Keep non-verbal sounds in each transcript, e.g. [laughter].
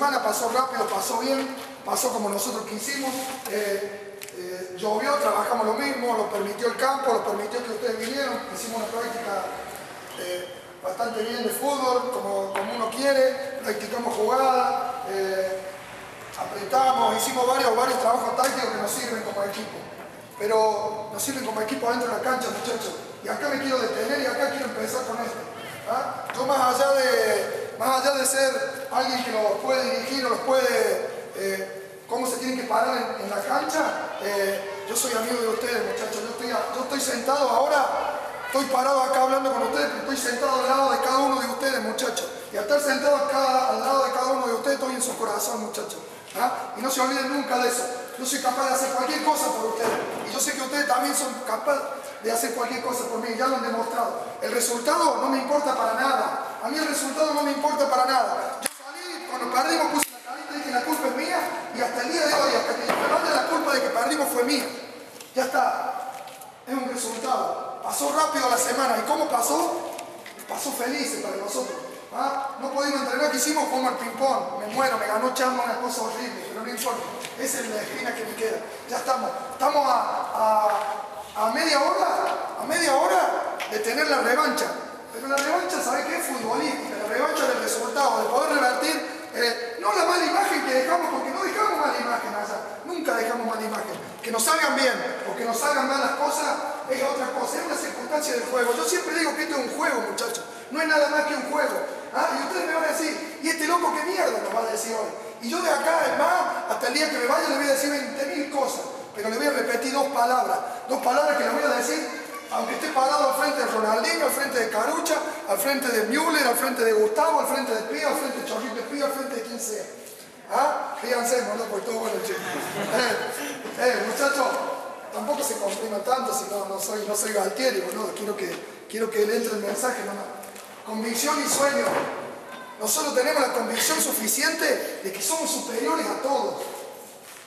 semana, pasó rápido, pasó bien, pasó como nosotros quisimos. Eh, eh, llovió, trabajamos lo mismo, lo permitió el campo, lo permitió que ustedes vinieron, hicimos una práctica eh, bastante bien de fútbol, como, como uno quiere, practicamos jugadas, apretamos, hicimos varios, varios trabajos tácticos que nos sirven como equipo. Pero nos sirven como equipo dentro de la cancha, muchachos. Y acá me quiero detener y acá quiero empezar con esto. ¿ah? Yo más allá, de, más allá de ser alguien que los puede dirigir o los puede... Eh, cómo se tienen que parar en, la cancha, eh, yo soy amigo de ustedes, muchachos. Yo estoy, sentado ahora, estoy parado acá hablando con ustedes, pero estoy sentado al lado de cada uno de ustedes, muchachos. Y al estar sentado al lado de cada uno de ustedes, estoy en su corazón, muchachos. ¿Ah? Y no se olviden nunca de eso. Yo soy capaz de hacer cualquier cosa por ustedes. Y yo sé que ustedes también son capaces de hacer cualquier cosa por mí. Ya lo han demostrado. El resultado no me importa para nada. A mí el resultado no me importa para nada. Yo carita y hasta el día de hoy, hasta que me mande la culpa de que perdimos fue mía. Ya está. Es un resultado. Pasó rápido la semana. ¿Y cómo pasó? Pasó feliz para nosotros. ¿Ah? No pudimos entrenar, que hicimos como el ping-pong. Me muero, me ganó Chamba una cosa horrible, pero no importa. Esa es la espina que me queda. Ya estamos. Estamos a, media hora, a media hora de tener la revancha. Pero la revancha, ¿sabe qué? Es futbolística. La revancha del resultado, de poder revertir eh, no la mala imagen que dejamos, porque no dejamos mala imagen nunca dejamos mala imagen. Que nos salgan bien o que nos salgan mal las cosas es otra cosa, es una circunstancia del juego. Yo siempre digo que esto es un juego, muchachos, no es nada más que un juego. ¿Ah? Y ustedes me van a decir, ¿y este loco qué mierda nos va a decir hoy? Y yo de acá, además, hasta el día que me vaya, le voy a decir 20.000 cosas, pero le voy a repetir dos palabras, dos palabras que le voy a decir, aunque esté parado al frente de Ronaldinho, al frente de Carucha, al frente de Müller, al frente de Gustavo, al frente de Pío, al frente de Chorrito Pío, al frente de quien sea. ¿Ah? Fíjense, ¿no? Pues todo bueno, chicos. Eh, eh, muchachos, tampoco se compriman tanto, si no, no soy, no soy Galtieri, ¿no? Quiero que, quiero que entre el mensaje nomás. Convicción y sueño. Nosotros tenemos la convicción suficiente de que somos superiores a todos.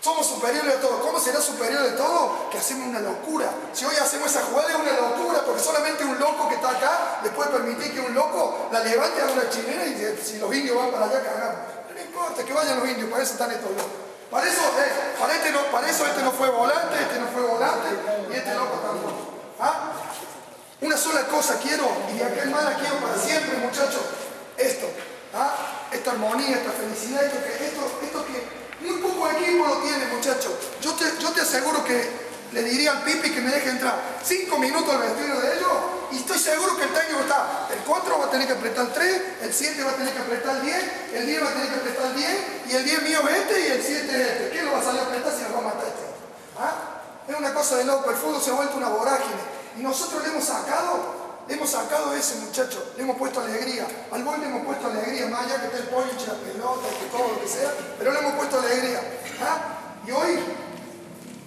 Somos superiores a todos. ¿Cómo será superior a todo? Que hacemos una locura. Si hoy hacemos esa jugada es una locura, porque solamente un loco que está acá le puede permitir que un loco la levante a una chilena y si los indios van para allá, cagamos. No importa, que vayan los indios, para eso están estos locos. Para eso, eh, para, este no, para eso este no fue volante, este no fue volante y este loco tampoco. ¿Ah? Una sola cosa quiero, y de acá en la quiero para siempre, muchachos. Esto, ¿ah? Esta armonía, esta felicidad, esto que, esto, esto que muy poco equipo lo tiene, muchachos. Yo te, yo te aseguro que le diría al Pipi que me deje entrar cinco minutos al vestido de ellos y estoy seguro que el técnico está, el 4 va a tener que apretar el 3, el 7 va a tener que apretar el 10, el 10 va a tener que apretar el 10 y el 10 mío es este y el 7 es este. ¿Qué lo va a salir a apretar si nos va a matar este? ¿Ah? Es una cosa de loco, el fútbol se ha vuelto una vorágine. Y nosotros le hemos sacado, le hemos sacado ese muchacho, le hemos puesto alegría. Al gol le hemos puesto alegría, más allá que esté el pollo, la pelota, que todo lo que sea, pero le hemos puesto alegría. ¿Ah? Y hoy,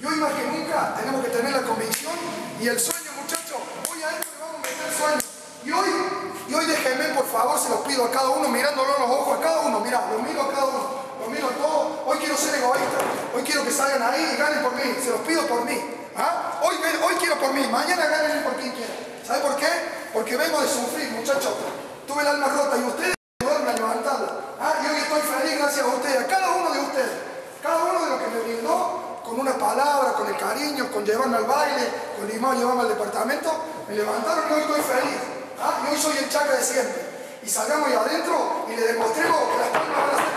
y hoy más que nunca, tenemos que tener la convicción y el sueño, muchachos. Hoy a esto le vamos a meter sueño. Y hoy, y hoy déjenme, por favor, se los pido a cada uno, mirándolo en los ojos a cada uno. Mira, lo miro a cada uno, lo miro a todos. Hoy quiero ser egoísta. Hoy quiero que salgan ahí y ganen por mí. Se los pido por mí. ¿Ah? Hoy, hoy quiero por mí, mañana ganen por quien quiera. ¿Sabe por qué? Porque vengo de sufrir, muchachos. Tuve el alma rota y ustedes me ayudaron a levantarla. ¿Ah? Y hoy estoy feliz gracias a ustedes, a cada uno de ustedes. Cada uno de los que me brindó con una palabra, con el cariño, con llevarme al baile, con limón, llevarme al departamento, me levantaron y hoy estoy feliz. ¿Ah? Y hoy soy el chaca de siempre. Y salgamos ahí adentro y le demostremos que las palmas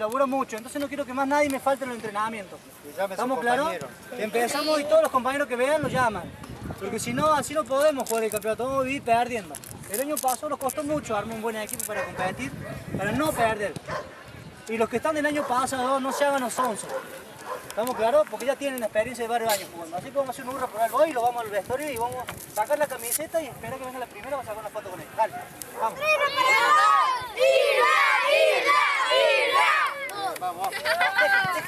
labura mucho, entonces no quiero que más nadie me falte en los entrenamientos. ¿Estamos claros? Empezamos y todos los compañeros que vean lo llaman. Porque si no, así no podemos jugar el campeonato, vamos a vivir perdiendo. El año pasado nos costó mucho armar un buen equipo para competir, para no perder. Y los que están del año pasado no se hagan los onzos. ¿Estamos claros? Porque ya tienen experiencia de varios años jugando. Así que vamos a hacer un burro por algo hoy, lo vamos al vestuario y vamos a sacar la camiseta y esperar que venga la primera para sacar una foto con él. Dale, vamos. Vamos. [laughs] No,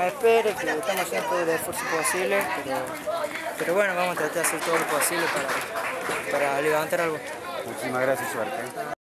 nos espere, que estamos haciendo todo el esfuerzo posible, pero, pero bueno, vamos a tratar de hacer todo lo posible para, para levantar algo. Muchísimas gracias, suerte.